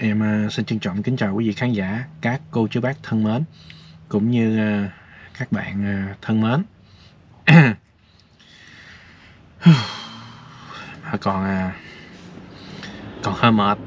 Em à, xin trân trọng kính chào quý vị khán giả, các cô chú bác thân mến, cũng như à, các bạn à, thân mến. Mà còn còn hơi mệt.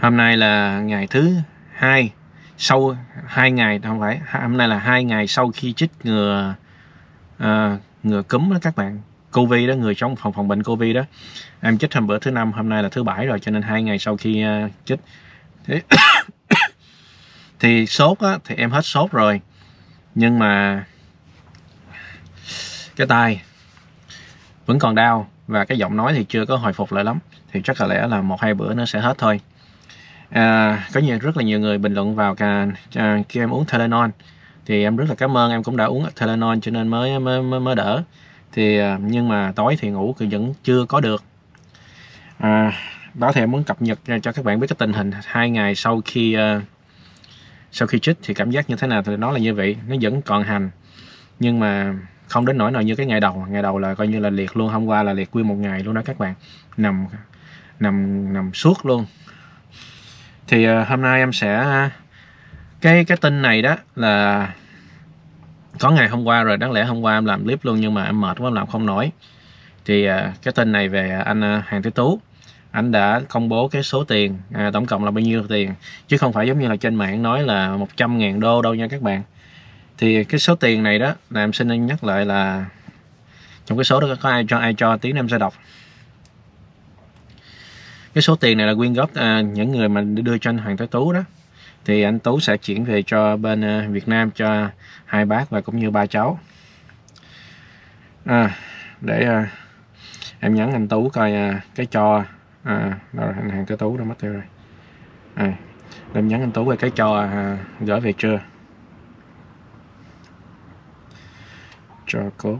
Hôm nay là ngày thứ hai sau hai ngày không phải hôm nay là hai ngày sau khi chích ngừa à, ngừa cúm đó các bạn covid đó người trong phòng phòng bệnh covid đó. Em chích hôm bữa thứ năm hôm nay là thứ bảy rồi cho nên hai ngày sau khi uh, chích thì, thì sốt á thì em hết sốt rồi. Nhưng mà cái tai vẫn còn đau và cái giọng nói thì chưa có hồi phục lại lắm. Thì chắc là lẽ là một hai bữa nó sẽ hết thôi. À, có nhiều rất là nhiều người bình luận vào cả à, khi em uống Tylenol. Thì em rất là cảm ơn em cũng đã uống Tylenol cho nên mới mới mới, mới đỡ thì à, nhưng mà tối thì ngủ thì vẫn chưa có được. À, đó thì em muốn cập nhật cho các bạn biết cái tình hình hai ngày sau khi uh, sau khi chích thì cảm giác như thế nào thì nó là như vậy nó vẫn còn hành. Nhưng mà không đến nỗi nào như cái ngày đầu. Ngày đầu là coi như là liệt luôn hôm qua là liệt nguyên một ngày luôn đó các bạn. Nằm nằm nằm suốt luôn. Thì uh, hôm nay em sẽ cái cái tin này đó là có ngày hôm qua rồi đáng lẽ hôm qua em làm clip luôn nhưng mà em mệt quá em làm không nổi. Thì à, cái tin này về anh à, hàng thế tú. Anh đã công bố cái số tiền à, tổng cộng là bao nhiêu tiền? Chứ không phải giống như là trên mạng nói là 100 ngàn đô đâu nha các bạn. Thì cái số tiền này đó là em xin anh nhắc lại là trong cái số đó có ai cho ai cho tí em sẽ đọc. Cái số tiền này là quyên góp à, những người mà đưa cho anh Hoàng Thái Tú đó thì anh Tú sẽ chuyển về cho bên ờ, Việt Nam cho hai bác và cũng như ba cháu. À, để à, em nhắn anh Tú coi à, cái cho à đâu rồi anh hàng cái tú đã mất tiêu rồi. À, em nhắn anh tú về cái cho à, gửi về chưa? Cho cốt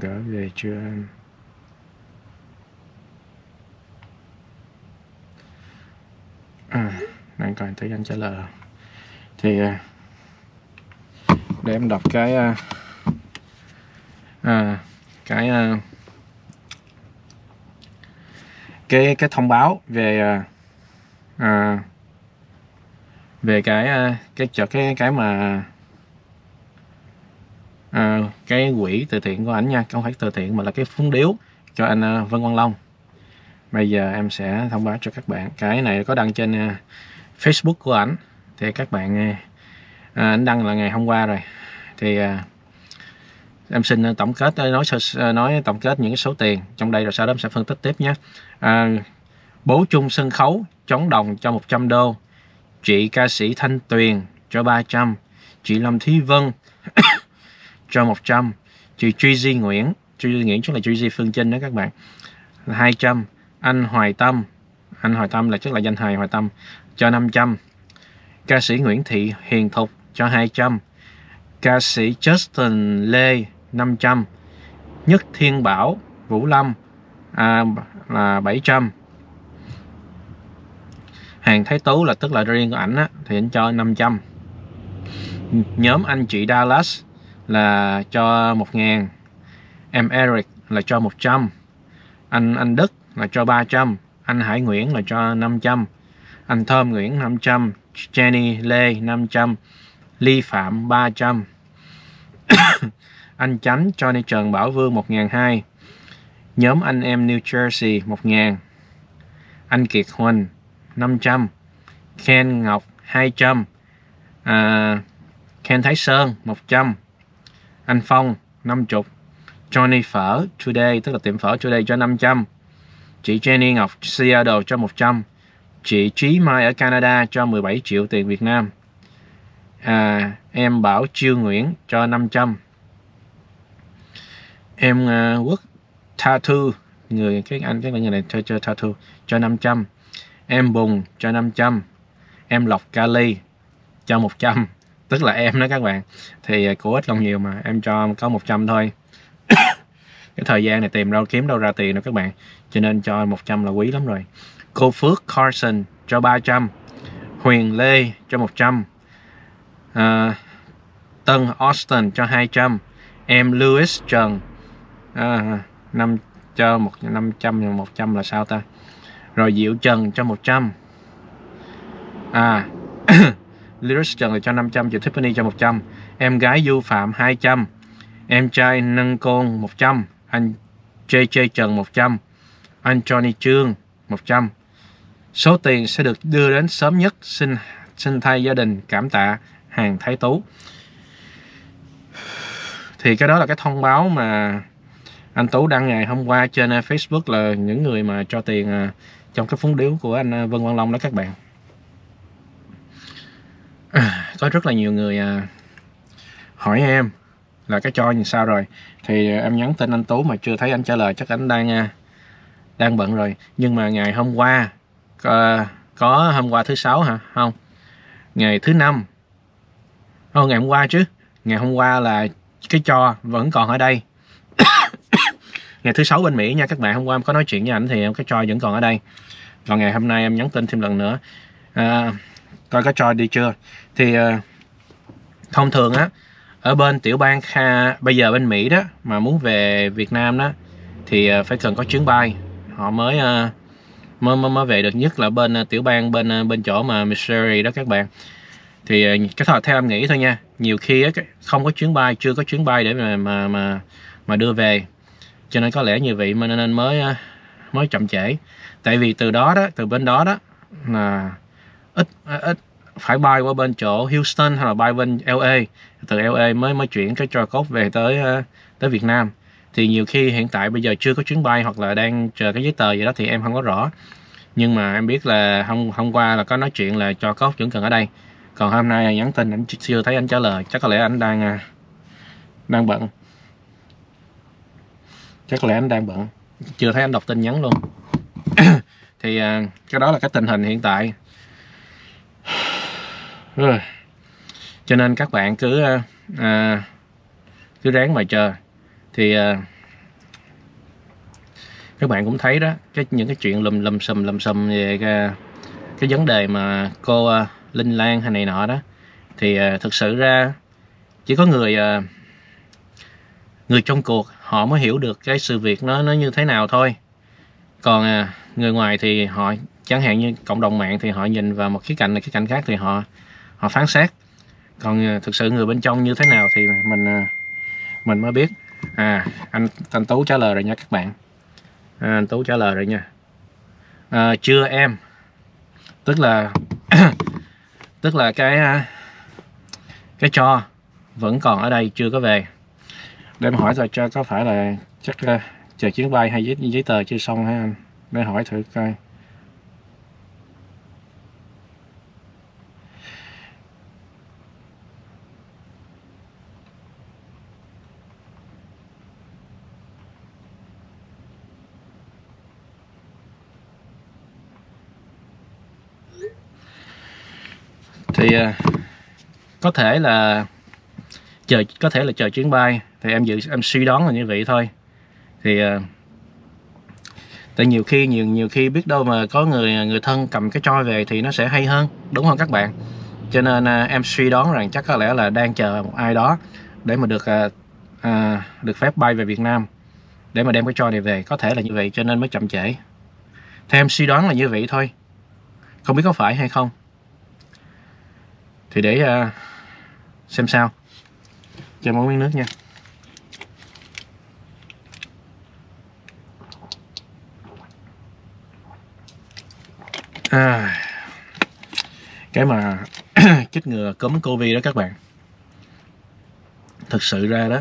gửi về chưa anh? À, đang còn thấy anh trả lời. Thì à, để em đọc cái à, à, cái à, cái cái thông báo về à, à về cái cái chợ cái cái mà à, cái quỹ từ thiện của ảnh nha không phải từ thiện mà là cái phúng điếu cho anh Vân Quang Long. Bây giờ em sẽ thông báo cho các bạn. Cái này có đăng trên Facebook của ảnh. Thì các bạn à, à, anh đăng là ngày hôm qua rồi. Thì à, em xin à, tổng kết à, nói nói tổng kết những số tiền. Trong đây rồi sau đó em sẽ phân tích tiếp nhé. À, bố chung sân khấu chống đồng cho 100 đô. Chị ca sĩ Thanh Tuyền cho 300 chị Lâm Thúy Vân cho 100 chị Truy Di Nguyễn Truy Di Nguyễn chắc là Truy Di Phương Trinh đó các bạn 200 anh Hoài Tâm anh Hoài Tâm là chắc là danh hài Hoài Tâm cho 500 ca sĩ Nguyễn Thị Hiền Thục cho 200 ca sĩ Justin Lê 500 Nhất Thiên Bảo Vũ Lâm à, là 700 hàng Thái Tú là tức là riêng của ảnh á, thì anh cho 500 nhóm anh chị Dallas là cho 1000. em Eric là cho 100 anh anh Đức là cho 300 anh Hải Nguyễn là cho 500 anh Thơm Nguyễn 500 Jenny Lê 500 Ly Phạm 300 anh Chánh Johnny Trần Bảo Vương 1002, nhóm anh em New Jersey 1000, anh Kiệt Huỳnh 500 Ken Ngọc 200 à, Ken Thái Sơn 100 anh Phong 50 Johnny Phở Today tức là tiệm phở Today cho 500 chị Jenny Ngọc Seattle cho 100 chị Trí Mai ở Canada cho 17 triệu tiền Việt Nam. À, em Bảo Chiêu Nguyễn cho 500 em uh, Quốc Tattoo người cái anh cái người này chơi chơi Tattoo cho 500 em Bùng cho 500 em Lộc Kali cho 100 tức là em đó các bạn. Thì à, của ít lòng nhiều mà em cho có 100 thôi. Cái thời gian này tìm đâu kiếm đâu ra tiền đâu các bạn. Cho nên cho 100 là quý lắm rồi cô Phước Carson cho 300 Huyền Lê cho 100 à, Tân Austin cho 200 em Lewis Trần à, 5 cho 1 500 100 là sao ta? Rồi Diệu Trần cho 100 à Lewis Trần là cho 500 chị Tiffany cho 100 em gái Du Phạm 200 em trai Nâng Côn 100 anh JJ Trần 100 anh Johnny Trương 100 số tiền sẽ được đưa đến sớm nhất, xin xin thay gia đình cảm tạ hàng Thái Tú. Thì cái đó là cái thông báo mà anh Tú đăng ngày hôm qua trên à, Facebook là những người mà cho tiền à, trong cái phúng điếu của anh à, Vân Quang Long đó các bạn. Có rất là nhiều người hỏi em là cái cho như sao rồi. Thì em nhắn tin anh Tú mà chưa thấy anh trả lời, chắc anh đang đang bận rồi. Nhưng mà ngày hôm qua có, có hôm qua thứ sáu hả? Không. Ngày thứ năm. Không ngày hôm qua chứ. Ngày hôm qua là cái cho vẫn còn ở đây. Ngày thứ sáu bên Mỹ nha các bạn. Hôm qua em có nói chuyện với ảnh thì em cái cho vẫn còn ở đây. Còn ngày hôm nay em nhắn tin thêm lần nữa. À, coi có cho đi chưa? Thì à, thông thường á ở bên tiểu bang Kha bây giờ bên Mỹ đó mà muốn về Việt Nam đó thì à, phải cần có chuyến bay. Họ mới à, mới, mới mới về được nhất là bên à, tiểu bang bên à, bên chỗ mà Missouri đó các bạn. Thì à, cái thật theo em nghĩ thôi nha nhiều khi á, không có chuyến bay chưa có chuyến bay để mà mà mà mà đưa về. Cho nên có lẽ như vậy mà nên mới mới chậm trễ. Tại vì từ đó đó từ bên đó đó là ít ít phải bay qua bên chỗ Houston hay là bay bên LA từ LA mới mới chuyển cái cho cốt về tới tới Việt Nam thì nhiều khi hiện tại bây giờ chưa có chuyến bay hoặc là đang chờ cái giấy tờ gì đó thì em không có rõ. Nhưng mà em biết là hôm hôm qua là có nói chuyện là cho cốt chuẩn cần ở đây. Còn hôm nay nhắn tin anh chưa thấy anh trả lời. Chắc có lẽ anh đang à, đang bận. Chắc có lẽ anh đang bận. Chưa thấy anh đọc tin nhắn luôn. Thì à, cái đó là cái tình hình hiện tại. Rồi. Cho nên các bạn cứ à, à cứ ráng mà chờ thì à, các bạn cũng thấy đó cái những cái chuyện lùm lùm xùm lùm xùm về cái, cái vấn đề mà cô à, linh lan hay này nọ đó. Thì uh, thực sự ra chỉ có người uh, người trong cuộc họ mới hiểu được cái sự việc nó nó như thế nào thôi. Còn uh, người ngoài thì họ chẳng hạn như cộng đồng mạng thì họ nhìn vào một khía cạnh này khía cạnh khác thì họ họ phán xét. Còn uh, thực sự người bên trong như thế nào thì mình uh, mình mới biết à anh anh tú trả lời rồi nha các bạn. À, anh tú trả lời rồi nha. À, chưa em. Tức là tức là cái à, cái cho vẫn còn ở đây chưa có về. Để mà hỏi rồi cho có phải là chắc uh, chờ chuyến bay hay giấy, giấy tờ chưa xong hả anh? Để hỏi thử coi. Thì à, có thể là chờ có thể là chờ chuyến bay. Thì em dự em suy đoán là như vậy thôi. Thì à, tại nhiều khi nhiều nhiều khi biết đâu mà có người người thân cầm cái trôi về thì nó sẽ hay hơn đúng không các bạn? Cho nên à, em suy đoán rằng chắc có lẽ là đang chờ một ai đó để mà được à, được phép bay về Việt Nam để mà đem cái trôi này về. Có thể là như vậy cho nên mới chậm trễ. Theo em suy đoán là như vậy thôi. Không biết có phải hay không thì để uh, xem sao. Cho mỗi miếng nước nha. À, cái mà chích ngừa cúm covid đó các bạn. Thực sự ra đó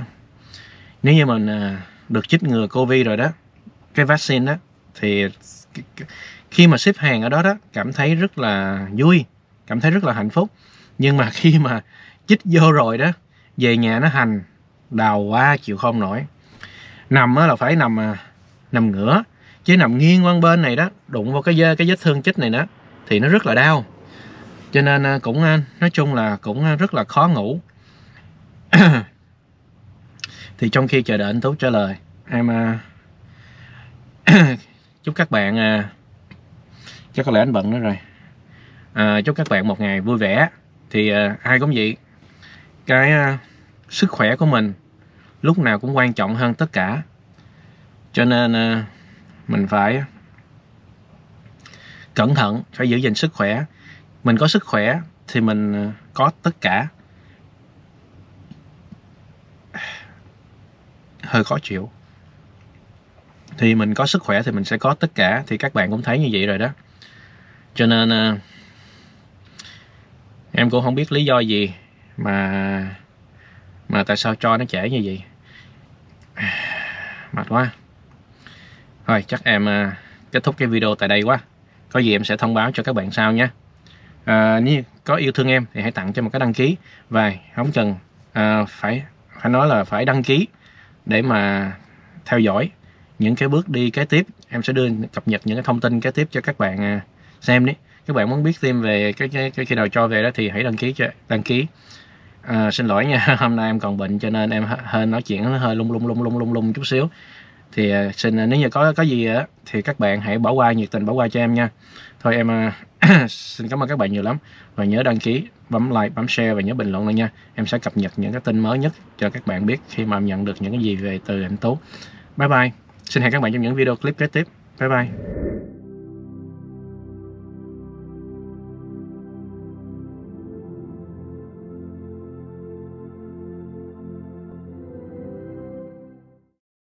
nếu như mình à, được chích ngừa covid rồi đó cái vaccine đó thì khi mà xếp hàng ở đó đó cảm thấy rất là vui cảm thấy rất là hạnh phúc nhưng mà khi mà chích vô rồi đó về nhà nó hành đào quá chịu không nổi. Nằm á là phải nằm à, nằm ngửa. Chứ nằm nghiêng qua bên này đó đụng vào cái cái vết thương chích này đó thì nó rất là đau. Cho nên à, cũng à, nói chung là cũng rất là khó ngủ. Thì trong khi chờ đợi anh tú trả lời em chúc các bạn chắc có lẽ anh bận nữa rồi. À, chúc các bạn một ngày vui vẻ thì à, ai cũng vậy. Cái à, sức khỏe của mình lúc nào cũng quan trọng hơn tất cả. Cho nên à, mình phải cẩn thận phải giữ gìn sức khỏe. Mình có sức khỏe thì mình à, có tất cả. Hơi khó chịu. Thì mình có sức khỏe thì mình sẽ có tất cả. Thì các bạn cũng thấy như vậy rồi đó. Cho nên à, em cũng không biết lý do gì mà mà tại sao cho nó trễ như vậy. Mệt quá. Thôi chắc em à, kết thúc cái video tại đây quá. Có gì em sẽ thông báo cho các bạn sau nhé. À, nếu có yêu thương em thì hãy tặng cho một cái đăng ký. Và không cần à, phải phải nói là phải đăng ký để mà theo dõi những cái bước đi kế tiếp. Em sẽ đưa cập nhật những cái thông tin kế tiếp cho các bạn à, xem đấy các bạn muốn biết thêm về cái cái, cái khi nào cho về đó thì hãy đăng ký cho đăng ký. À, xin lỗi nha hôm nay em còn bệnh cho nên em hơi nói chuyện nó hơi lung lung lung lung lung lung chút xíu. Thì à, xin à, nếu như có có gì á thì các bạn hãy bỏ qua nhiệt tình bỏ qua cho em nha. Thôi em à, xin cảm ơn các bạn nhiều lắm. Và nhớ đăng ký bấm like bấm share và nhớ bình luận lên nha. Em sẽ cập nhật những cái tin mới nhất cho các bạn biết khi mà em nhận được những cái gì về từ anh tú. Bye bye. Xin hẹn các bạn trong những video clip kế tiếp. Bye bye.